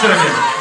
söylüyorum.